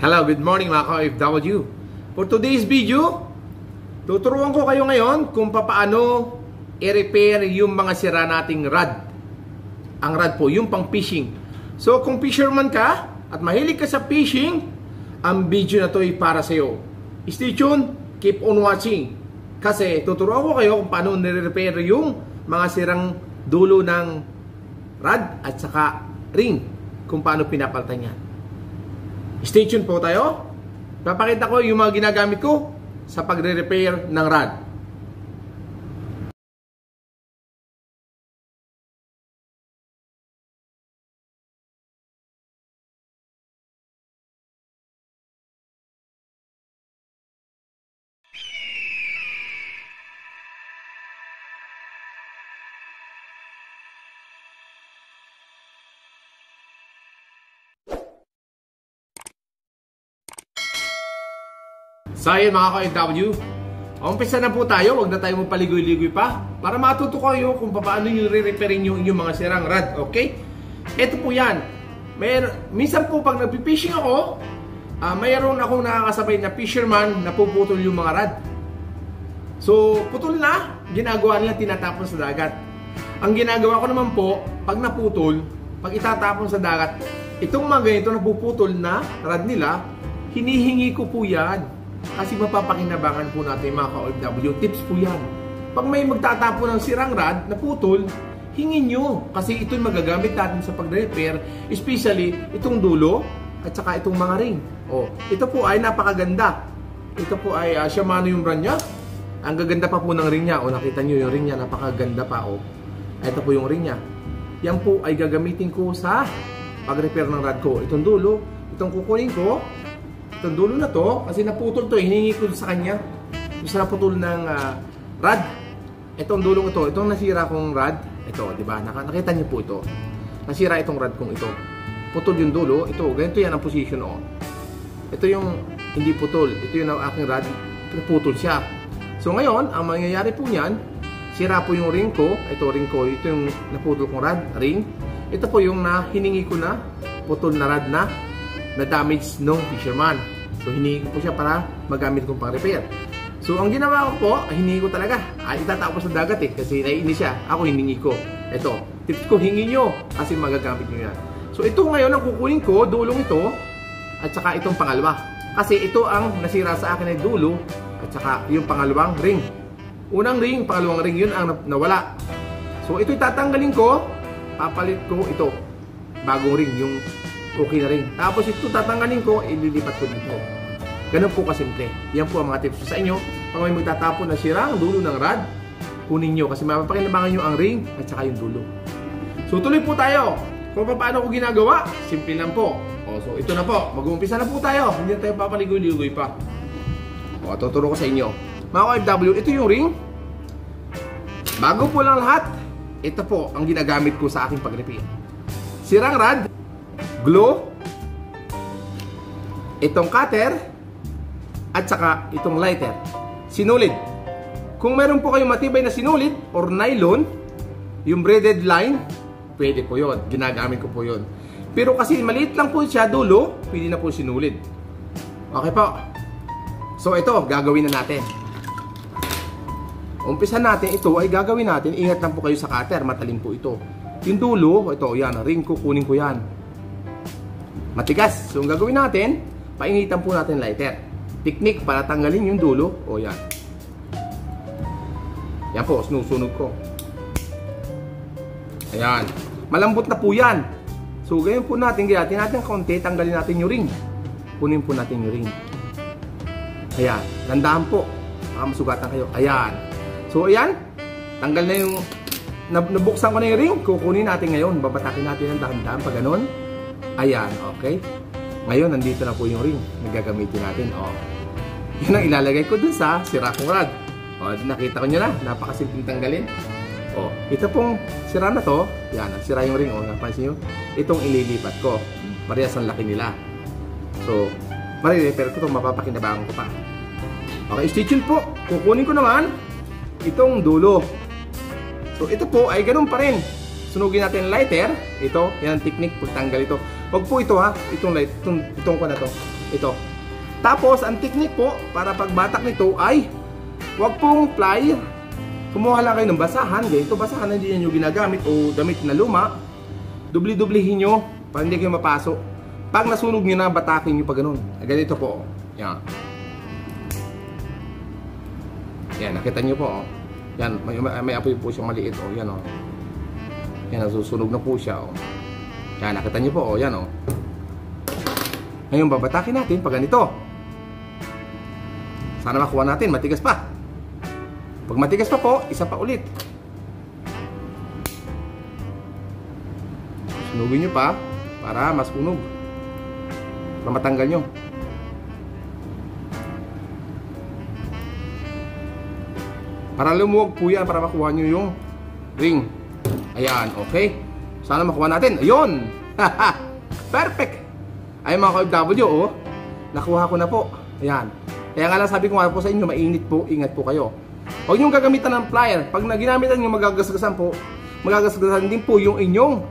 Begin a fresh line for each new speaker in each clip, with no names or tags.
Hello, good morning mga ka-OFW. For today's video, tuturuan ko kayo ngayon kung paano i-repair yung mga sira nating rod. Ang rod po, yung pang fishing. So kung fisherman ka at mahilig ka sa fishing, ang video na to ay para sa iyo. Stay tuned, keep on watching. Kasi tuturuan ko kayo kung paano nire-repair yung mga sirang dulo ng rod at saka ring kung paano pinapalitan yan. Stay tuned po tayo. Papakita ko yung mga ginagamit ko sa pagre-repair ng rod. So ayun mga ka-FW, umpisa na po tayo, wag na tayo magpaligoy-ligoy pa para matuto kayo kung paano nyo re-repairin yung inyong mga sirang rod, okay? Ito po yan. May, minsan po pag nagpipishing ako, uh, mayroon akong nakakasabay na fisherman na puputol yung mga rod. So, putol na, ginagawa nila tinatapon sa dagat. Ang ginagawa ko naman po, pag naputol, pag itatapon sa dagat, itong mga ganito na puputol na rod nila, hinihingi ko po yan kasi mapapakinabangan po natin mga ka-OFW. Tips po yan. Pag may magtatapo ng sirang rod na putol, hingin nyo. Kasi ito'y magagamit natin sa pag-repair. Especially itong dulo at saka itong mga ring. Oh, ito po ay napakaganda. Ito po ay uh, Shimano yung brand niya. Ang gaganda pa po ng ring niya. O nakita nyo yung ring niya, napakaganda pa. O, ito po yung ring niya. Yan po ay gagamitin ko sa pag-repair ng rod ko. Itong dulo, itong kukunin ko, itong dulo na to, kasi naputol to, hiningi ko sa kanya. Gusto na putol ng uh, rod. Itong dulong ito, itong nasira kong rod, ito, di ba? Nakita niyo po ito. Nasira itong rod kong ito. Putol yung dulo, ito, ganito yan ang position, oh. Ito yung hindi putol. Ito yung aking rod, putol siya. So ngayon, ang mangyayari po niyan, sira po yung ring ko, ito ring ko, ito yung naputol kong rod, ring. Ito po yung na hiningi ko na, putol na rod na, na damage nung fisherman. So hiningi ko siya para magamit kong pang repair. So ang ginawa ko po, hiningi ko talaga. Ay itatapos sa dagat eh kasi naiinis siya. Ako hiningi ko. Ito, tips ko hingi nyo kasi magagamit nyo yan. So ito ngayon ang kukunin ko, dulong ito at saka itong pangalawa. Kasi ito ang nasira sa akin ay dulo at saka yung pangalawang ring. Unang ring, pangalawang ring yun ang nawala. So ito tatanggalin ko, papalit ko ito. Bagong ring, yung okay na rin. Tapos ito tatanggalin ko, ililipat ko dito. Ganun po kasimple. Yan po ang mga tips sa inyo. Pag may magtatapon na sira ang dulo ng rod, kunin nyo kasi mapapakinabangan nyo ang ring at saka yung dulo. So tuloy po tayo. Kung paano ko ginagawa, simple lang po. O, so ito na po, mag-uumpisa na po tayo. Hindi tayo papaligoy-ligoy pa. O, tuturo ko sa inyo. Mga OFW, ito yung ring. Bago po lang lahat, ito po ang ginagamit ko sa aking pag-repair. Sirang rod, glue, itong cutter, at saka itong lighter. Sinulid. Kung meron po kayong matibay na sinulid or nylon, yung braided line, pwede po yon Ginagamit ko po yon Pero kasi maliit lang po siya dulo, pwede na po sinulid. Okay po. So ito, gagawin na natin. Umpisa natin, ito ay gagawin natin. Ingat lang po kayo sa cutter, matalim po ito. Yung dulo, ito, yan, ring ko, kunin ko yan matigas. So, ang gagawin natin, painitan po natin lighter. Technique para tanggalin yung dulo. O, yan. Yan po, sinusunog ko. Ayan. Malambot na po yan. So, ganyan po natin, gayatin natin konti, tanggalin natin yung ring. Kunin po natin yung ring. Ayan. Landahan po. Baka masugatan kayo. Ayan. So, ayan. Tanggal na yung nabuksan ko na yung ring. Kukunin natin ngayon. Babatakin natin ng dahan-dahan pa ganun. Ayan, okay? Ngayon, nandito na po yung ring na gagamitin natin. Oh. Yun ang ilalagay ko dun sa sira kong rod. Oh, nakita ko nyo na, napakasimpleng tanggalin. Oh, ito pong sira na to, yan, sira yung ring. Oh, napansin nyo? Itong ililipat ko. Parehas ang laki nila. So, marirepair ko ito, mapapakinabangan ko pa. Okay, stay tuned po. Kukunin ko naman itong dulo. So, ito po ay ganun pa rin sunugin natin lighter, ito, yan ang technique, pagtanggal ito. Wag po ito ha, itong light, itong, itong ko na to. Ito. Tapos, ang technique po, para pagbatak nito ay, wag pong plier. Kumuha lang kayo ng basahan, ganito basahan na hindi nyo ginagamit o damit na luma. Dubli-dublihin nyo para hindi kayo mapasok. Pag nasunog nyo na, batakin nyo pa ganun. Ganito po. Yan. Yan, nakita nyo po. Oh. Yan, may, may apoy po siyang maliit. Oh. Yan, oh. Yan, nasusunog na po siya. Oh. Yan, nakita nyo po. Oh. Yan, oh. Ngayon, babatakin natin pag ganito. Sana makuha natin. Matigas pa. Pag matigas pa po, isa pa ulit. Sunugin nyo pa para mas unog. Para matanggal nyo. Para lumuwag po yan para makuha nyo yung ring. Ayan, okay. Sana makuha natin. Ayun! Perfect! Ay mga ka-FW, oh. Nakuha ko na po. Ayan. Kaya nga lang sabi ko nga po sa inyo, mainit po. Ingat po kayo. Huwag nyo gagamitan ng plier. Pag naginamitan nyo magagasgasan po, magagasgasan din po yung inyong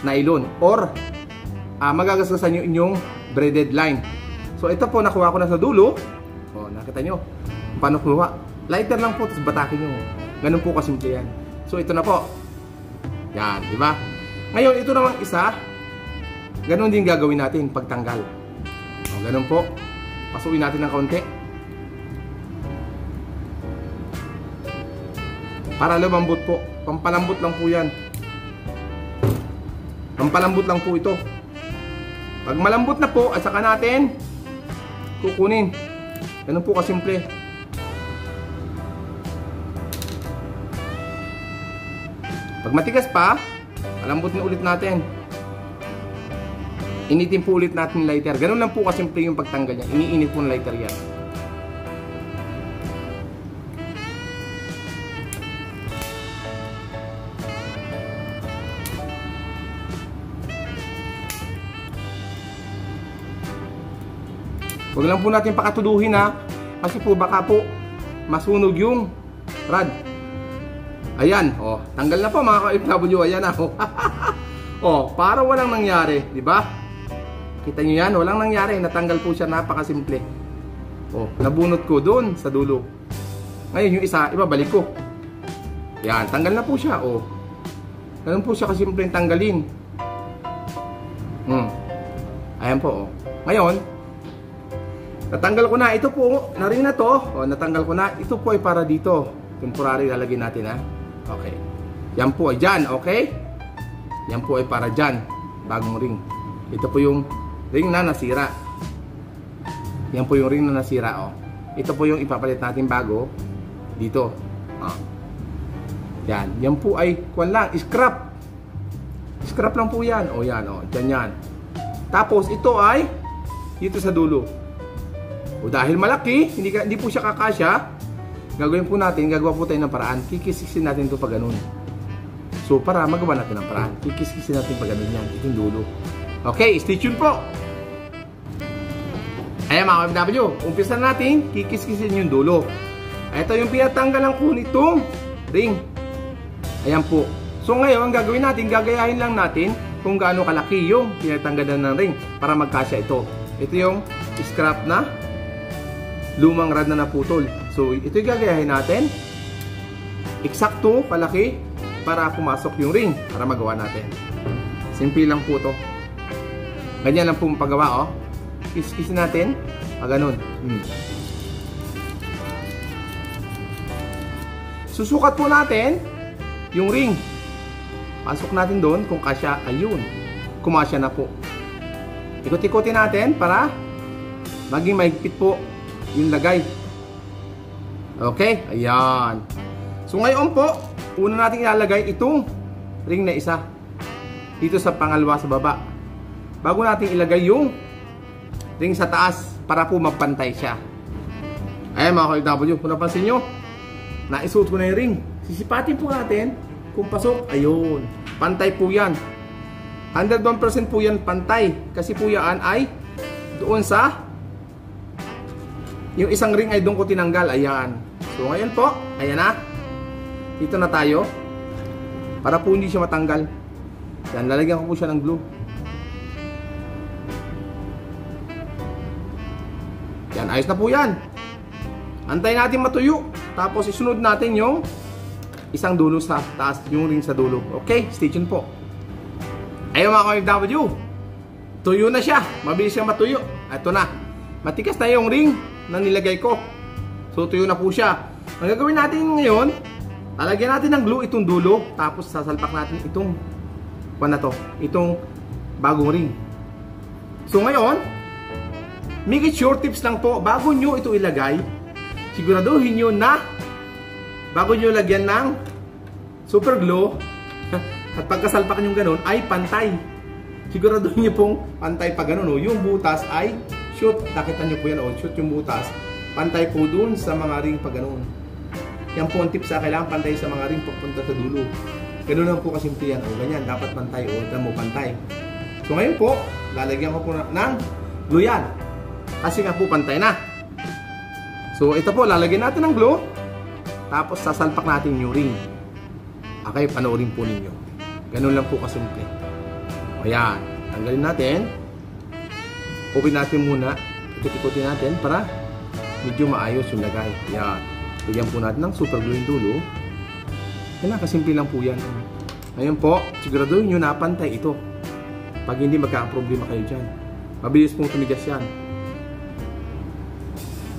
nylon or uh, magagasgasan yung inyong braided line. So ito po nakuha ko na sa dulo. O, nakita nyo. Paano kuha? Lighter lang po, tapos batakin nyo. Ganun po kasimple yan. So, ito na po. Yan, di ba? Ngayon, ito namang isa, ganun din gagawin natin pagtanggal. O, ganun po. Pasukin natin ng kaunti. Para lumambot po. Pampalambot lang po yan. Pampalambot lang po ito. Pag malambot na po, at saka natin kukunin. Ganun po kasimple. Pag matigas pa, alambutin ulit natin. Initin po ulit natin lighter. Ganun lang po kasimple yung pagtanggal niya. Iniinit po ng lighter yan. Huwag lang po natin pakatuduhin ha. Kasi po baka po masunog yung rod. Ayan, oh, tanggal na po mga ka-FW. Ayan na, oh. oh, para walang nangyari, di ba? Kita niyo yan, walang nangyari. Natanggal po siya, napakasimple. Oh, nabunot ko doon sa dulo. Ngayon, yung isa, ibabalik ko. Yan, tanggal na po siya, oh. Ganun po siya kasimple yung tanggalin. Hmm. Ayan po, oh. Ngayon, natanggal ko na. Ito po, narin na to. Oh, natanggal ko na. Ito po ay para dito. Temporary lalagyan natin, ha. Okay. Yan po ay dyan, okay? Yan po ay para dyan. Bagong ring. Ito po yung ring na nasira. Yan po yung ring na nasira, oh. Ito po yung ipapalit natin bago dito. Oh. Yan. Yan po ay, kwan lang, scrap. Scrap lang po yan. O oh, yan, oh. Dyan yan. Tapos, ito ay dito sa dulo. O dahil malaki, hindi, hindi po siya kakasya, gagawin po natin, gagawa po tayo ng paraan. Kikiskisin natin ito pag ganun. So, para magawa natin ng paraan. Kikiskisin natin pag ganun yan. Itong dulo. Okay, stay tuned po. Ayan mga KFW, umpisa natin, kikiskisin yung dulo. Ito yung pinatanggalan ko nitong ring. Ayan po. So ngayon, ang gagawin natin, gagayahin lang natin kung gaano kalaki yung pinatanggalan ng ring para magkasya ito. Ito yung scrap na lumang rad na naputol. So, ito yung gagayahin natin. Eksakto, palaki, para pumasok yung ring, para magawa natin. Simple lang po to. Ganyan lang po paggawa, oh. Kiss-kiss natin. Ah, ganun. Hmm. Susukat po natin yung ring. Pasok natin doon kung kasya, ayun. Kumasya na po. Ikot-ikotin natin para maging mahigpit po yung lagay. Okay? Ayan. So ngayon po, una natin ilalagay itong ring na isa. Dito sa pangalawa sa baba. Bago natin ilagay yung ring sa taas para po magpantay siya. Ayan mga ka-W, kung napansin nyo, naisuot ko na yung ring. Sisipatin po natin kung pasok. Ayun. Pantay po yan. 101% po yan pantay. Kasi po yan ay doon sa yung isang ring ay doon ko tinanggal. Ayan. So ngayon po, ayan na. Dito na tayo. Para po hindi siya matanggal. Yan, lalagyan ko po siya ng glue. Yan, ayos na po yan. Antay natin matuyo. Tapos isunod natin yung isang dulo sa taas, yung ring sa dulo. Okay, stay tuned po. Ayun mga KFW, tuyo na siya. Mabilis siya matuyo. Ito na. Matikas na yung ring na nilagay ko. So tuyo na po siya. Ang gagawin natin ngayon, lalagyan natin ng glue itong dulo. Tapos sasalpak natin itong ano na to, itong bagong ring. So ngayon, make it short tips lang po. Bago nyo ito ilagay, siguraduhin nyo na bago nyo lagyan ng super glue at pagkasalpak nyo ganun ay pantay. Siguraduhin nyo pong pantay pa ganun. Oh. Yung butas ay shoot. Nakita nyo po yan. Oh. Shoot yung butas. Pantay po dun sa mga ring pa ganun. Yan po ang tips sa kailangan pantay sa mga ring papunta sa dulo. Ganun lang po kasimple yan. O, ganyan. Dapat pantay. O, damo pantay. So, ngayon po, lalagyan ko po na, ng glue yan. Kasi nga po, pantay na. So, ito po, lalagyan natin ng glue. Tapos, sasalpak natin yung ring. Okay, panoorin po ninyo. Ganun lang po kasimple. O, yan. Tanggalin natin. Open natin muna. Ikot-ikotin natin para medyo maayos yung lagay. Yan. Lagyan po natin ng super glue yung dulo. Yan lang, kasimple lang po yan. Ngayon po, siguraduhin nyo napantay ito. Pag hindi magkakaproblema kayo dyan. Mabilis pong tumigas yan.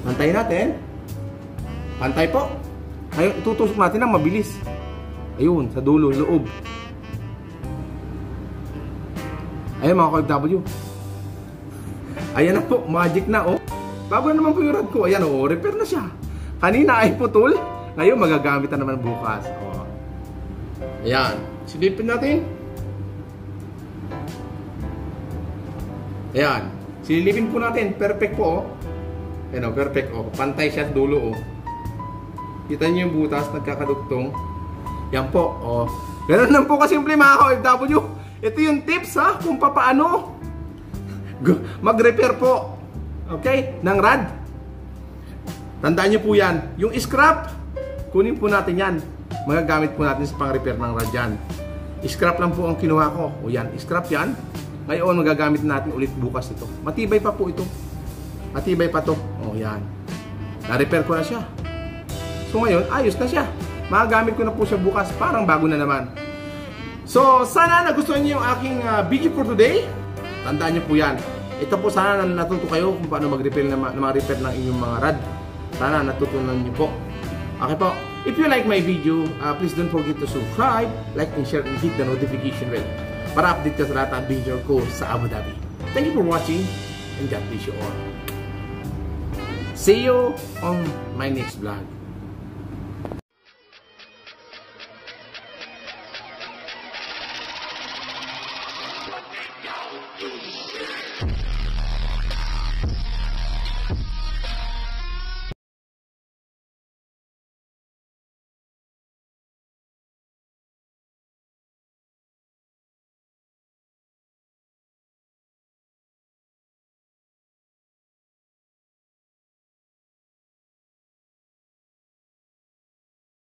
Pantayin natin. Pantay po. Ngayon, itutusok natin ng mabilis. Ayun, sa dulo, loob. Ayun mga ka-FW. Ayan na po, magic na oh. Bago naman po yung rod ko. Ayan oh, repair na siya. Kanina ay putol. Ngayon magagamit na naman bukas. Oh. Ayan. Silipin natin. Ayan. Silipin po natin. Perfect po oh. Ayan oh, perfect oh. Pantay siya dulo oh. Kita niyo yung butas, nagkakaduktong. Yan po oh. Ganun lang po kasimple mga ka-OFW. Ito yung tips ha, kung papaano mag-repair po. Okay? Ng rad. Tandaan niyo po yan. Yung scrap, kunin po natin yan. Magagamit po natin sa pang-repair ng rad yan. Scrap lang po ang kinuha ko. O yan, scrap yan. Ngayon, magagamit natin ulit bukas ito. Matibay pa po ito. Matibay pa to. O yan. Na-repair ko na siya. So ngayon, ayos na siya. Magagamit ko na po siya bukas. Parang bago na naman. So, sana nagustuhan niyo yung aking uh, video for today. Tandaan niyo po yan. Ito po sana na natuto kayo kung paano mag-repair na, na ma-repair ng inyong mga rad. Sana natutunan niyo po. Okay po. If you like my video, uh, please don't forget to subscribe, like and share, and hit the notification bell para update ka sa lahat ng video ko sa Abu Dhabi. Thank you for watching and God bless you all. See you on my next vlog.